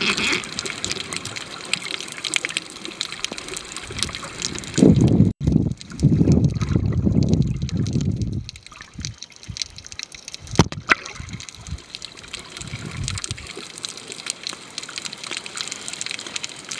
Mm-hmm.